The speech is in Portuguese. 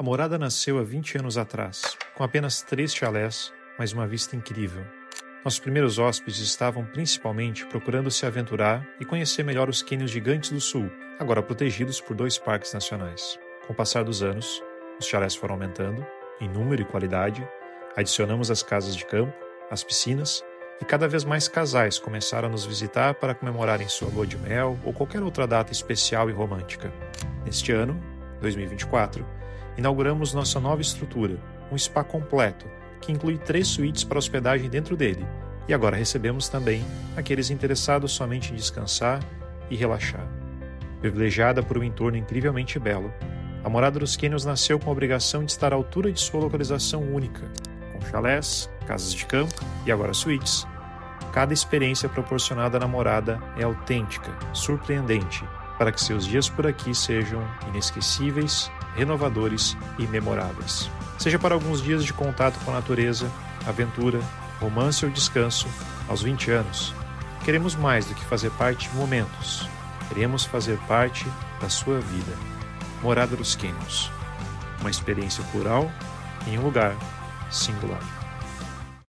A morada nasceu há 20 anos atrás, com apenas três chalés, mas uma vista incrível. Nossos primeiros hóspedes estavam principalmente procurando se aventurar e conhecer melhor os cânions gigantes do sul, agora protegidos por dois parques nacionais. Com o passar dos anos, os chalés foram aumentando, em número e qualidade, adicionamos as casas de campo, as piscinas, e cada vez mais casais começaram a nos visitar para comemorarem sua lua de mel ou qualquer outra data especial e romântica. Neste ano, 2024, inauguramos nossa nova estrutura, um spa completo, que inclui três suítes para hospedagem dentro dele, e agora recebemos também aqueles interessados somente em descansar e relaxar. Privilegiada por um entorno incrivelmente belo, a Morada dos Canyons nasceu com a obrigação de estar à altura de sua localização única, com chalés, casas de campo e agora suítes. Cada experiência proporcionada na morada é autêntica, surpreendente, para que seus dias por aqui sejam inesquecíveis, renovadores e memoráveis. Seja para alguns dias de contato com a natureza, aventura, romance ou descanso, aos 20 anos, queremos mais do que fazer parte de momentos, queremos fazer parte da sua vida. Morada dos Canyons. Uma experiência plural em um lugar singular.